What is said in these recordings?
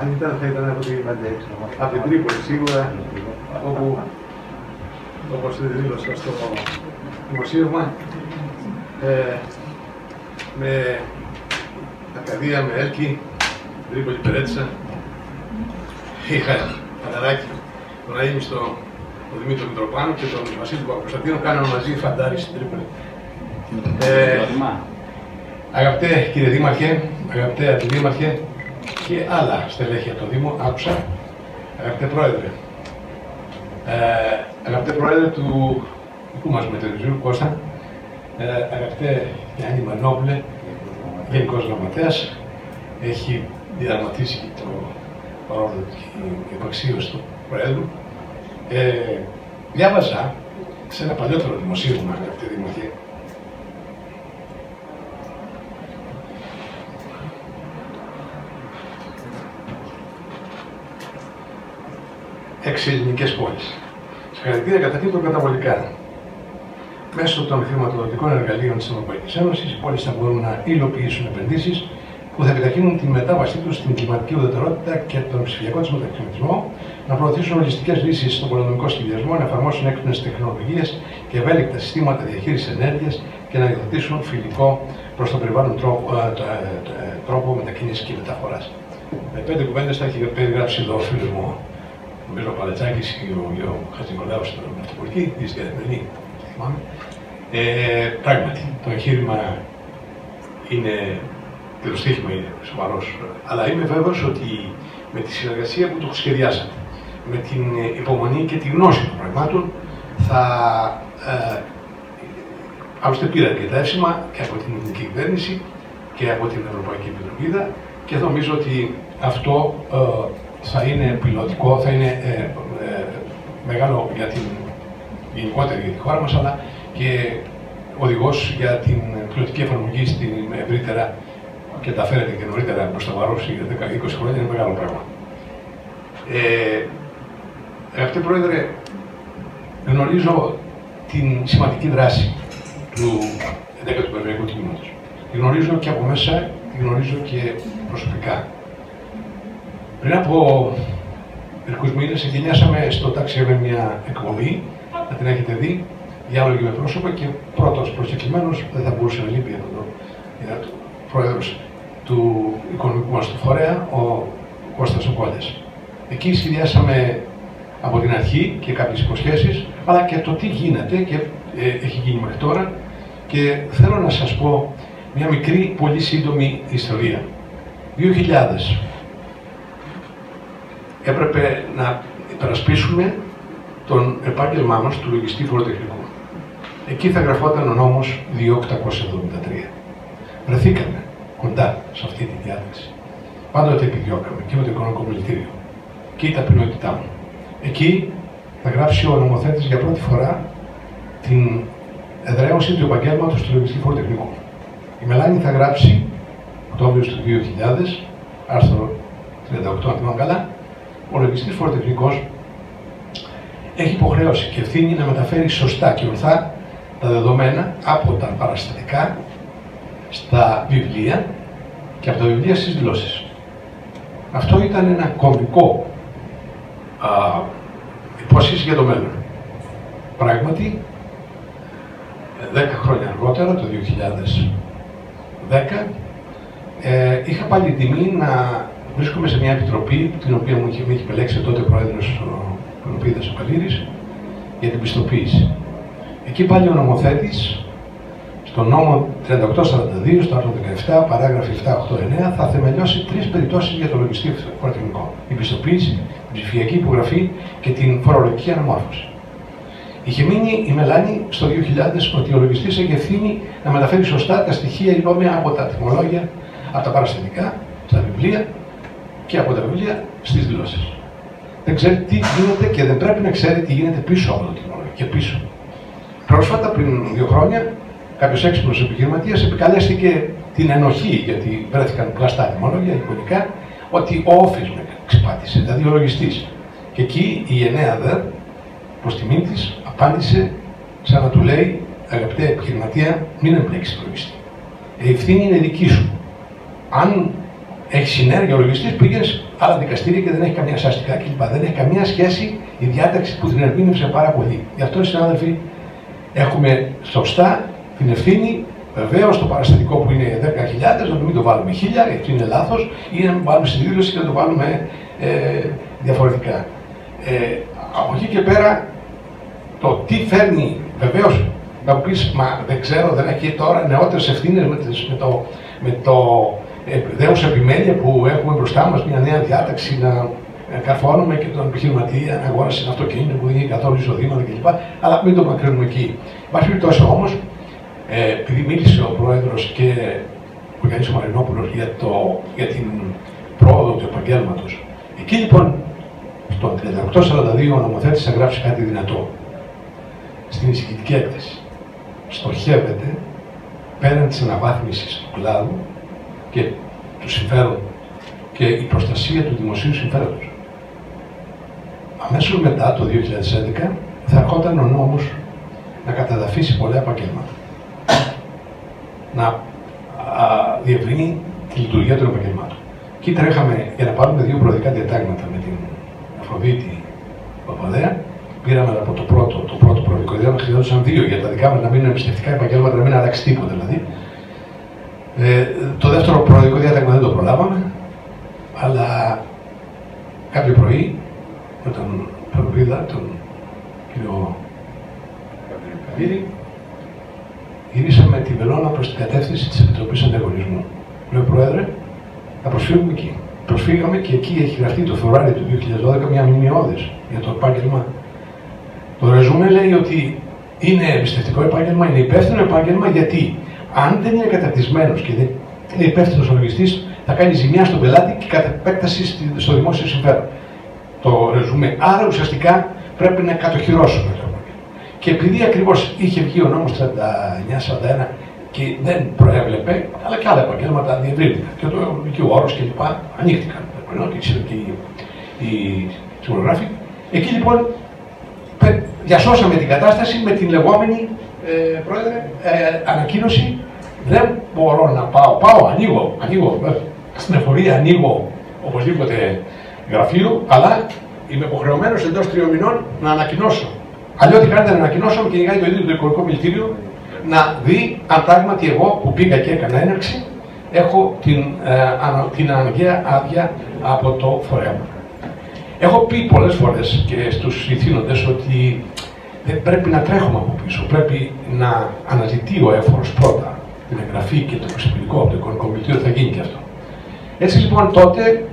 Αν ήταν θα ήταν από την από την Τρίπολη σίγουρα, όπου όπως δήλωσα στο δημοσίευμα, ε, με Ακαδία, με Έλκη, Τρίπολη Περέτσα, είχα παταράκι, τον Αίμιστο, τον Δημήτρη Μητροπάνο και τον Βασίλη Παπακοσταντίνο, κάναμε μαζί φαντάρι στην Τρίπολη. Ε, αγαπητέ κύριε Δήμαρχε, αγαπητέ Αντιδήμαρχε και άλλα στελέχη από το Δήμο, άκουσα, αγαπητέ Πρόεδρε, ε, αγαπητέ Πρόεδρε του δικού μας μετεωριζού Κώστα, ε, αγαπητέ Γιάννη Μανόπουλε, Γενικός Γραμματέας, έχει διαδραματίσει το ρόλο και υπαξίωση του Προέδρου. Ε, διάβαζα σε ένα παλιότερο δημοσίευμα, αγαπητέ Δημαρχέ, έξι ελληνικές πόλεις. Συγχαρητήρια καταρχήν των καταβολικά. Μέσω των χρηματοδοτικών εργαλείων της Ευρωπαϊκής Ένωσης, οι πόλεις θα μπορούν να υλοποιήσουν επενδύσεις που θα επιταχύνουν τη μετάβασή τους στην κλιματική ουδετερότητα και τον ψηφιακό τη μεταξυματισμό, να προωθήσουν ολιστικές λύσεις στον πολεμικό σχεδιασμό, να εφαρμόσουν έκπνε τεχνολογίες και ευέλικτα συστήματα διαχείρισης ενέργειας και να υιοθετήσουν φιλικό προς τον περιβάλλον τρόπο, ε, ε, ε, τρόπο μετακίνησης και μεταφοράς. Με πέντε κουβέντες θα έχει περιγράψει εδώ ο φίλος μου νομίζω ο Παλατσάκης και ο, ο Χατζηνικολάου στην αυτοπολική, της καθημερινή, θυμάμαι. Ε, πράγματι, το εγχείρημα είναι και το στοίχημα είναι σοβαρός. Αλλά είμαι βέβαιος ότι με τη συνεργασία που το σχεδιάσατε, με την υπομονή και τη γνώση των πραγμάτων, θα. Ε, άλλωστε πήρατε και τα εύσημα και από την ελληνική κυβέρνηση και από την Ευρωπαϊκή Επιτροπή και νομίζω ότι αυτό ε, θα είναι πιλωτικό, θα είναι ε, ε, μεγάλο για την γενικότερη για τη χώρα μας, αλλά και οδηγός για την πιλωτική εφαρμογή στην ευρύτερα και τα φέρετε και νωρίτερα προς τα βαρός για 10-20 χρόνια είναι μεγάλο πράγμα. Ε, αγαπητέ Πρόεδρε, γνωρίζω την σημαντική δράση του 11ου Περιφερειακού Τμήματος. Τη γνωρίζω και από μέσα, τη γνωρίζω και προσωπικά. Πριν από μερικούς μήνες εγκαινιάσαμε στο τάξη με μια εκπομπή, να την έχετε δει, διάλογοι με πρόσωπα και πρώτος προσκεκλημένος δεν θα μπορούσε να λείπει από το πρόεδρος του οικονομικού μας του φορέα, ο Κώστας Οκόλιας. Εκεί σχεδιάσαμε από την αρχή και κάποιες υποσχέσεις, αλλά και το τι γίνεται και ε, έχει γίνει μέχρι τώρα και θέλω να σας πω μια μικρή, πολύ σύντομη ιστορία. 2000, έπρεπε να υπερασπίσουμε τον επάγγελμά μας του λογιστή φοροτεχνικού. Εκεί θα γραφόταν ο νόμος 2873. Βρεθήκαμε κοντά σε αυτή τη διάταξη. Πάντοτε επιδιώκαμε και με το οικονομικό πολιτήριο. Και η ταπεινότητά μου. Εκεί θα γράψει ο νομοθέτης για πρώτη φορά την εδραίωση του επαγγέλματος του λογιστή φοροτεχνικού. Η Μελάνη θα γράψει Οκτώβριο του 2000, άρθρο 38, αν θυμάμαι καλά, ο λογιστής φοροτεχνικός έχει υποχρέωση και ευθύνη να μεταφέρει σωστά και ορθά τα δεδομένα από τα παραστατικά στα βιβλία και από τα βιβλία στις δηλώσεις. Αυτό ήταν ένα κομβικό α, υπόσχεση για το μέλλον. Πράγματι, δέκα χρόνια αργότερα, το 2010, ε, είχα πάλι τιμή να βρίσκομαι σε μια επιτροπή, την οποία μου είχε, είχε επιλέξει τότε ο πρόεδρος ο Πελοπίδας ο Καλήρης, για την πιστοποίηση. Εκεί πάλι ο νομοθέτης, στο νόμο 3842, στο άρθρο 17, παράγραφη 789, θα θεμελιώσει τρεις περιπτώσεις για το λογιστή φοροτεχνικό. Η πιστοποίηση, την ψηφιακή υπογραφή και την φορολογική αναμόρφωση. Είχε μείνει η Μελάνη στο 2000 ότι ο λογιστής έχει ευθύνη να μεταφέρει σωστά τα στοιχεία, είπαμε, από τα τιμολόγια, από τα παραστατικά, στα βιβλία και από τα βιβλία στις δηλώσεις. Δεν ξέρει τι γίνεται και δεν πρέπει να ξέρει τι γίνεται πίσω από το τιμολόγιο και πίσω. Πρόσφατα, πριν δύο χρόνια, κάποιος έξυπνος επιχειρηματίας επικαλέστηκε την ενοχή, γιατί βρέθηκαν πλαστά τιμολόγια, εικονικά, ότι ο όφη με ξεπάτησε, δηλαδή ο λογιστής. Και εκεί η εννέα δε, προς τιμή της, απάντησε σαν να του λέει, αγαπητέ επιχειρηματία, μην εμπλέξεις το λογιστή. η ευθύνη είναι δική σου. Αν έχεις συνέργεια ο λογιστής, πήγαινε άλλα δικαστήρια και δεν έχει καμία σαστικά κλπ. Δεν έχει καμία σχέση η διάταξη που την ερμήνευσε πάρα πολύ. Γι' αυτό, συνάδελφοι, έχουμε σωστά την ευθύνη. Βεβαίως το παραστατικό που είναι 10.000, να μην το βάλουμε 1.000, γιατί είναι λάθος, ή να μην βάλουμε στη δήλωση και να το βάλουμε ε, διαφορετικά. Ε, από εκεί και πέρα, το τι φέρνει, βεβαίως να μου πεις, μα δεν ξέρω, δεν έχει τώρα νεότερες ευθύνες με, με, το, με το δέουσα επιμέλεια που έχουμε μπροστά μας, μια νέα διάταξη να καρφώνουμε και τον επιχειρηματία να αγόρασε ένα αυτοκίνητο που δίνει καθόλου εισοδήματα κλπ. Αλλά μην το μακρύνουμε εκεί. Εν περιπτώσει όμως, ε, επειδή μίλησε ο πρόεδρος και ο Γιάννης Μαρινόπουλος για, για την πρόοδο του επαγγέλματος, εκεί λοιπόν στο 3842 ο νομοθέτης θα γράψει κάτι δυνατό. Στην εισηγητική έκθεση στοχεύεται πέραν της αναβάθμισης του κλάδου και του συμφέρον και η προστασία του δημοσίου συμφέροντος. Αμέσως μετά, το 2011, θα ερχόταν ο νόμος να καταδαφίσει πολλά επαγγέλματα. Να διευρύνει τη λειτουργία των επαγγελμάτων. Και τρέχαμε για να πάρουμε δύο προοδικά διατάγματα με την Αφροδίτη Παπαδέα. Πήραμε από το πρώτο, το πρώτο προοδικό διάταγμα, χρειαζόταν δύο για τα δικά μας να μείνουν εμπιστευτικά επαγγέλματα, να μην αλλάξει τίποτα δηλαδή. Ε, το δεύτερο προοδικό διάταγμα δεν το προλάβαμε, αλλά κάποιο πρωί με τον Προβίδα, τον κύριο Καβίδη, γυρίσαμε τη βελόνα προς την κατεύθυνση της Επιτροπής Ανταγωνισμού. Λέω, Πρόεδρε, θα προσφύγουμε εκεί. Προσφύγαμε και εκεί έχει γραφτεί το Φεβρουάριο του 2012 μια μνημειώδη για το επάγγελμα. Το ρεζούμε λέει ότι είναι εμπιστευτικό επάγγελμα, είναι υπεύθυνο επάγγελμα γιατί αν δεν είναι καταρτισμένος και δεν είναι υπεύθυνος ο λογιστή, θα κάνει ζημιά στον πελάτη και κατά επέκταση στο δημόσιο συμφέρον. Το ρεζούμε. Άρα ουσιαστικά πρέπει να κατοχυρώσουμε το επάγγελμα. Και επειδή ακριβώς είχε βγει ο νόμος 3941 και δεν προέβλεπε, αλλά και άλλα επαγγέλματα διευρύνθηκαν. Και το και ο όρος κλπ. ανοίχτηκαν. Ενώ και οι, οι συμβολογράφοι. Εκεί λοιπόν διασώσαμε την κατάσταση με την λεγόμενη ε, πρόεδρε, ε, ανακοίνωση δεν μπορώ να πάω, πάω, ανοίγω, ανοίγω, ε, στην εφορία ανοίγω οπωσδήποτε γραφείο, αλλά είμαι υποχρεωμένος εντός τριών μηνών να ανακοινώσω. Αλλιώς τι κάνετε να ανακοινώσω και κυνηγάει το ίδιο το οικονομικό μιλητήριο να δει αν πράγματι εγώ που πήγα και έκανα έναρξη έχω την, ε, την αναγκαία άδεια από το φορέα μου. Έχω πει πολλές φορές και στους ηθήνοντες ότι δεν πρέπει να τρέχουμε από πίσω. Πρέπει να αναζητεί ο έφορος πρώτα την εγγραφή και το προσωπικό από το οικονομικό μιλητήριο, θα γίνει και αυτό. Έτσι λοιπόν τότε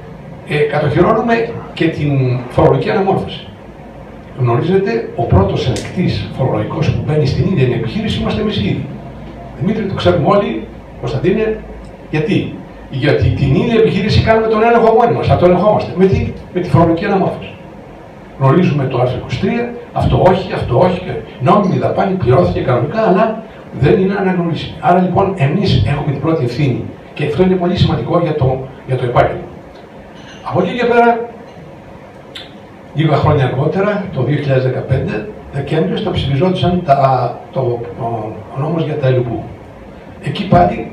ε, κατοχυρώνουμε και την φορολογική αναμόρφωση. Γνωρίζετε, ο πρώτος ελεκτή φορολογικός που μπαίνει στην ίδια την επιχείρηση είμαστε εμείς ήδη. Δημήτρη, το ξέρουμε όλοι, Κωνσταντίνε, γιατί; Γιατί την ίδια επιχείρηση κάνουμε τον έλεγχο μόνοι μας, αυτό ελεγχόμαστε. Με, τι; με τη φορολογική αναμόρφωση. Γνωρίζουμε το άρθρο 23, αυτό όχι, αυτό όχι. Νόμιμη δαπάνη πληρώθηκε κανονικά, αλλά δεν είναι αναγνωρίσιμη. Άρα λοιπόν εμείς έχουμε την πρώτη ευθύνη και αυτό είναι πολύ σημαντικό για το, για το επάγγελμα. Από εκεί και πέρα Λίγα χρόνια αργότερα, το 2015, Δεκέμβριο, θα ψηφιζόντουσαν τα, το, ο, ο νόμος για τα ΕΛΟΠΟΥ. Εκεί πάλι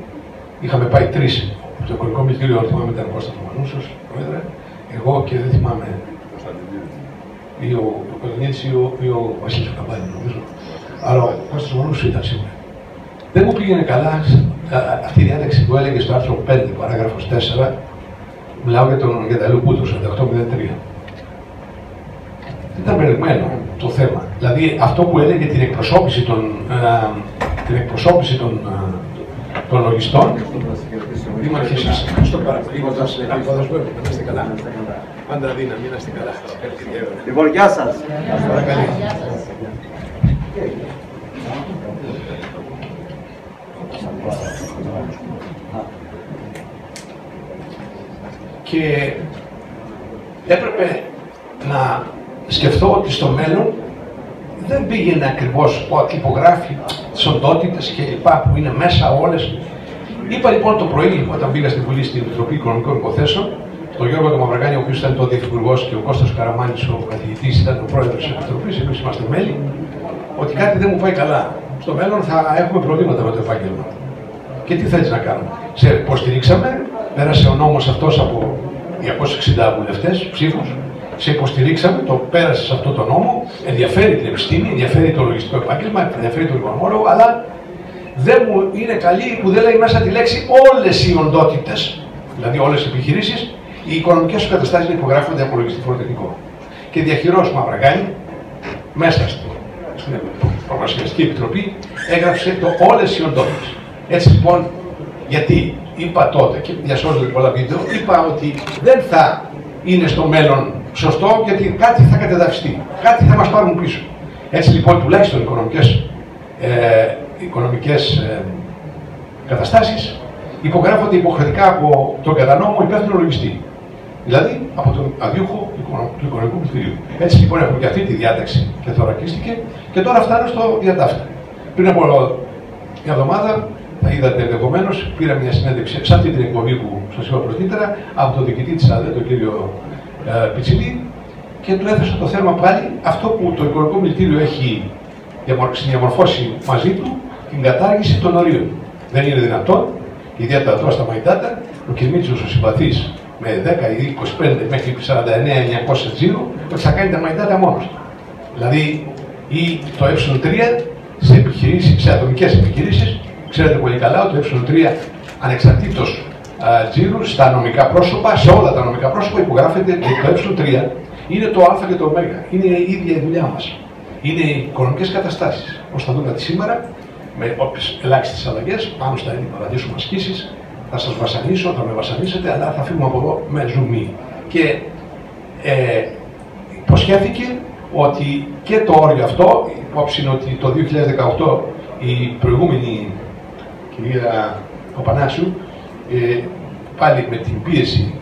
είχαμε πάει τρεις. Το Οικονομικό Μυστήριο, αν θυμάμαι, ήταν Κώστας Μανούσο, πρόεδρε, εγώ και δεν θυμάμαι. Ή ο Κωνσταντινίδη ή ο, ή ο Βασίλη Καμπάνη, νομίζω. Αλλά ο Κώστας Μανούσο ήταν σίγουρα. Δεν μου πήγαινε καλά αυτή η διάταξη που έλεγε στο άρθρο 5, παράγραφος 4, μιλάω για, τον, για τα ΕΛΟΠΟΥ, το 4803 ήταν μπερδεμένο το θέμα. Δηλαδή αυτό που έλεγε την εκπροσώπηση των, ε, την εκπροσώπηση των, ε, των λογιστών. Δήμαρχε σας, ευχαριστώ πάρα πολύ. Να είστε καλά. Πάντα δύναμη, να είστε καλά. Λοιπόν, γεια σας. Παρακαλώ. Και έπρεπε να σκεφτώ ότι στο μέλλον δεν πήγαινε ακριβώς ο τυπογράφη, τις οντότητες κλπ. που είναι μέσα όλες. Είπα λοιπόν το πρωί, όταν πήγα στη Βουλή στην Επιτροπή Οικονομικών Υποθέσεων, τον Γιώργο τον Μαυραγάνη, ο οποίος ήταν τότε υφυπουργός, και ο Κώστας Καραμάνης, ο καθηγητής, ήταν ο πρόεδρος της Επιτροπής, εμείς είμαστε μέλη, ότι κάτι δεν μου πάει καλά. Στο μέλλον θα έχουμε προβλήματα με το επάγγελμα. Και τι θέλεις να κάνουμε; Σε υποστηρίξαμε, πέρασε ο νόμος αυτός από 260 βουλευτές ψήφους. Σε υποστηρίξαμε, το πέρασε σε αυτό το νόμο. Ενδιαφέρει την επιστήμη, ενδιαφέρει το λογιστικό επάγγελμα, ενδιαφέρει τον οικονομόλογο, αλλά δεν μου είναι καλή που δεν λέει μέσα τη λέξη όλες οι οντότητες, δηλαδή όλες οι επιχειρήσεις, οι οικονομικές σου καταστάσεις να υπογράφονται από λογιστικό τεχνικό. Και διαχειρός Μαυραγάνη, μέσα στην Προγραμματική Επιτροπή, έγραψε το όλες οι οντότητες. Έτσι λοιπόν, γιατί είπα τότε και διασώζονται πολλά βίντεο, είπα ότι δεν θα είναι στο μέλλον σωστό γιατί κάτι θα κατεδαφιστεί, κάτι θα μας πάρουν πίσω. Έτσι λοιπόν τουλάχιστον οικονομικές, ε, οικονομικές ε, καταστάσεις υπογράφονται υποχρεωτικά από τον κατανόμο υπεύθυνο λογιστή. Δηλαδή από τον αδίουχο του οικονομικού πληκτηρίου. Έτσι λοιπόν έχουμε και αυτή τη διάταξη και θωρακίστηκε και τώρα φτάνω στο διατάφτα. Πριν από μια εβδομάδα θα είδατε ενδεχομένως, πήρα μια συνέντευξη σε αυτή την εκπομπή που σας είπα πρωτήτερα από τον διοικητή της ΑΔΕ, τον κύριο ε, Πιτσιλή, και του έθεσα το θέμα πάλι αυτό που το Οικονομικό Μιλτήριο έχει διαμορφώσει μαζί του, την κατάργηση των ορίων. Δεν είναι δυνατόν, ιδιαίτερα τώρα στα Μαϊντάτα, ο Κυρμίτσο ο συμπαθής με 10 ή 25 μέχρι 49-900 τζίρο, ότι θα κάνει τα Μαϊντάτα μόνος Δηλαδή, ή το ε3 σε, επιχειρήσεις, σε ατομικές επιχειρήσεις Ξέρετε πολύ καλά ότι το ε3 ανεξαρτήτως τζίρου στα νομικά πρόσωπα, σε όλα τα νομικά πρόσωπα υπογράφεται ότι το ε3 είναι το α και το ω. Είναι η ίδια η δουλειά μας. Είναι οι οικονομικές καταστάσεις. Όπω θα δούμε σήμερα, με όποιες ελάχιστες αλλαγές, πάνω στα έντυπα θα δείσουμε ασκήσει, θα σας βασανίσω, θα με βασανίσετε, αλλά θα φύγουμε από εδώ με ζουμί. Και ε, υποσχέθηκε ότι και το όριο αυτό, υπόψη είναι ότι το 2018 η προηγούμενη κυρία Παπανάσου, ε, πάλι με την πίεση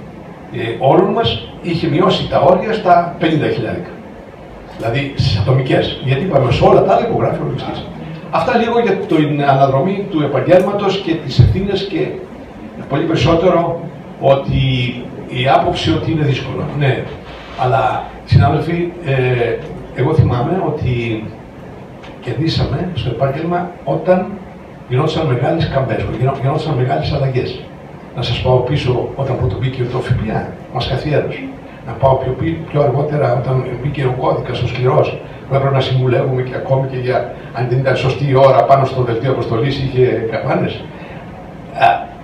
ε, όλων μας, είχε μειώσει τα όρια στα 50 χιλιάρικα. Δηλαδή στις ατομικές. Γιατί είπαμε σε όλα τα άλλα υπογράφει ο λογιστή. Αυτά λίγο για την αναδρομή του επαγγέλματος και τις ευθύνες και πολύ περισσότερο ότι η άποψη ότι είναι δύσκολο. Ναι, αλλά συνάδελφοι, ε, εγώ θυμάμαι ότι κερδίσαμε στο επάγγελμα όταν γινόντουσαν μεγάλες καμπές, γινόντουσαν μεγάλες αλλαγές. Να σας πάω πίσω όταν πρώτο μπήκε το ΦΠΑ, μας καθιέρωσε. Να πάω πιο, πιο αργότερα όταν μπήκε ο κώδικας, ο σκληρός, που έπρεπε να συμβουλεύουμε και ακόμη και για αν δεν ήταν σωστή η ώρα πάνω στο δελτίο αποστολής είχε καπάνες.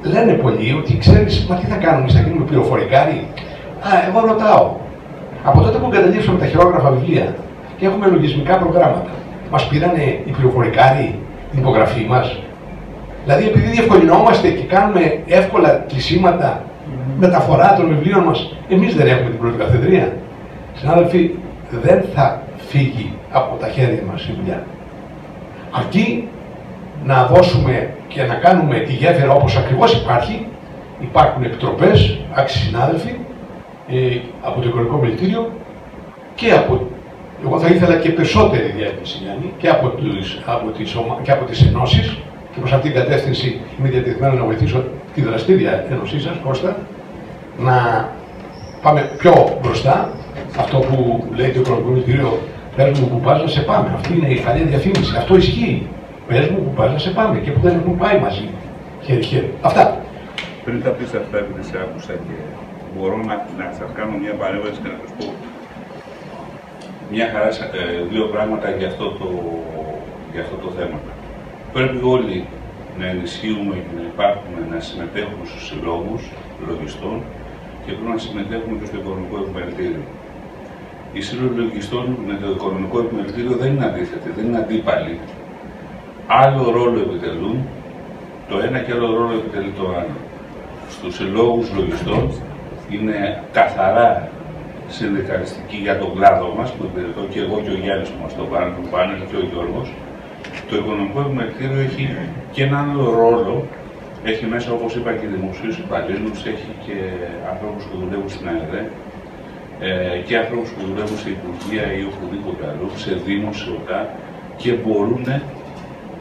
Λένε πολλοί ότι ξέρεις, μα τι θα κάνουμε, θα γίνουμε πληροφορικάρι. Α, εγώ ρωτάω. Από τότε που εγκαταλείψαμε τα χειρόγραφα βιβλία και έχουμε λογισμικά προγράμματα, μας πήρανε οι πληροφορικάροι την υπογραφή μας; Δηλαδή, επειδή διευκολυνόμαστε και κάνουμε εύκολα κλεισίματα μεταφορά των βιβλίων μας, εμείς δεν έχουμε την πρώτη καθεδρία. Συνάδελφοι, δεν θα φύγει από τα χέρια μας η δουλειά. Αρκεί να δώσουμε και να κάνουμε τη γέφυρα όπως ακριβώς υπάρχει, υπάρχουν επιτροπές, άξιοι συνάδελφοι, ε, από το Οικονομικό Μιλητήριο και από, εγώ θα ήθελα και περισσότερη διεύθυνση, Γιάννη, και από, τις, από τις, και από τις ενώσεις, και προς αυτήν την κατεύθυνση είμαι διατεθειμένος να βοηθήσω τη δραστήρια ένωσή σας, Κώστα, να πάμε πιο μπροστά. Αυτό που λέει το Οικονομικό Μιλητήριο, πες μου που πας να σε πάμε. Αυτή είναι η καλή διαφήμιση. Αυτό ισχύει. Πες μου που πας να σε πάμε και που δεν έχουν πάει μαζί. Χέρι-χέρι. Αυτά. Πριν τα πεις αυτά, επειδή σε άκουσα και μπορώ να, να σας κάνω μια παρέμβαση και να σας πω μια χαρά ε, δύο πράγματα για αυτό το, για αυτό το θέμα. Πρέπει όλοι να ενισχύουμε και να υπάρχουμε, να συμμετέχουμε στους συλλόγους λογιστών και πρέπει να συμμετέχουμε και στο οικονομικό επιμελητήριο. Οι σύλλογοι λογιστών με το οικονομικό επιμελητήριο δεν είναι αντίθετοι, δεν είναι αντίπαλοι. Άλλο ρόλο επιτελούν το ένα και άλλο ρόλο επιτελεί το άλλο. Στους συλλόγους λογιστών είναι καθαρά συνδικαλιστική για τον κλάδο μας, που υπηρετώ και εγώ και ο Γιάννης που μας το πάνε, και ο Γιώργος, το οικονομικό επιμελητήριο έχει και έναν άλλο ρόλο. Έχει μέσα, όπως είπα, και δημοσίους υπαλλήλους, έχει και ανθρώπους που δουλεύουν στην ΑΕΔΕ ε, και ανθρώπους που δουλεύουν σε υπουργεία ή οπουδήποτε αλλού, σε δήμο, σε ΟΤΑ και μπορούν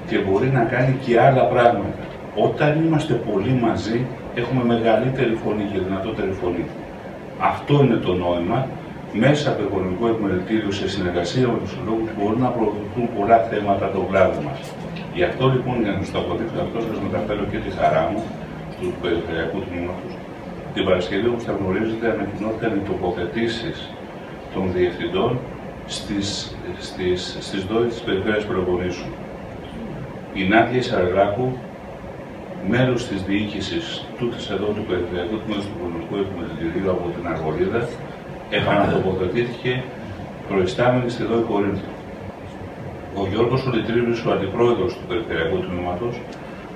και μπορεί να κάνει και άλλα πράγματα. Όταν είμαστε πολύ μαζί, έχουμε μεγαλύτερη φωνή και δυνατότερη φωνή. Αυτό είναι το νόημα μέσα από το οικονομικό επιμελητήριο σε συνεργασία με τους συλλόγου μπορούν να προωθηθούν πολλά θέματα των κλάδων μας. Γι' αυτό λοιπόν, για να σας το αποδείξω αυτό, σας μεταφέρω και τη χαρά μου του Περιφερειακού Τμήματος. Την Παρασκευή, όπως θα γνωρίζετε, ανακοινώθηκαν οι τοποθετήσει των διευθυντών στις στις, στις δόσεις της Περιφέρειας Πελοποννήσου. Η Νάντια Σαραγάκου, μέλος της διοίκησης τούτης εδώ του Περιφερειακού Τμήματος του Πολιτικού Επιμελητηρίου από την Αργολίδα, επανατοποθετήθηκε προϊστάμενη στη ΔΟΗ Κορίνθου. Ο Γιώργος Ολιτρίδης, ο αντιπρόεδρος του Περιφερειακού Τμήματος,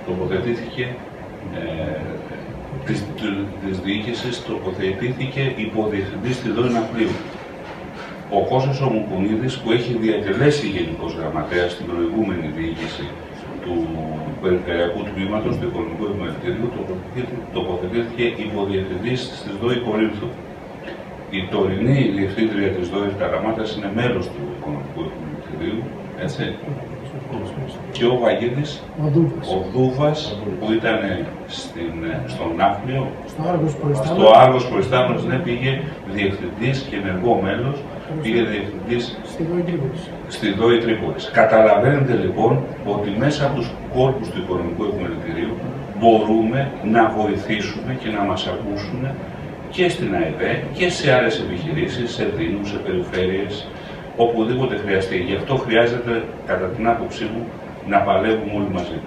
τοποθετήθηκε ε, της, της διοίκησης, τοποθετήθηκε υποδιευθυντής στη ΔΟΗ Ναυπλίου. Ο Κώστας Ομουκουνίδης, που έχει διατελέσει Γενικός Γραμματέας στην προηγούμενη διοίκηση του Περιφερειακού Τμήματος του Οικονομικού Επιμελητηρίου, τοποθετήθηκε υποδιευθυντής στις ΔΟΗ Κορίνθου. Η τωρινή διευθύντρια της ΔΟΗ Καραμάτας είναι μέλος του Οικονομικού Επιμελητηρίου, έτσι. Και ο Βαγίδης, ο Δούβας, που ήταν στην, στον Ναύπλιο, Στο Άργος Προϊστάμενος. στο Άργος Προϊστάμενος, ναι, πήγε διευθυντής και ενεργό μέλος, πήγε διευθυντής Στη Δόη Τρίπολης. στη ΔΟΗ Τρίπολης. Καταλαβαίνετε λοιπόν ότι μέσα από τους κόρπους του Οικονομικού Επιμελητηρίου μπορούμε να βοηθήσουμε και να μας ακούσουν και στην ΑΕΠΕ και σε άλλες επιχειρήσεις, σε δήμους, σε περιφέρειες, οπουδήποτε χρειαστεί. Γι' αυτό χρειάζεται, κατά την άποψή μου, να παλεύουμε όλοι μαζί.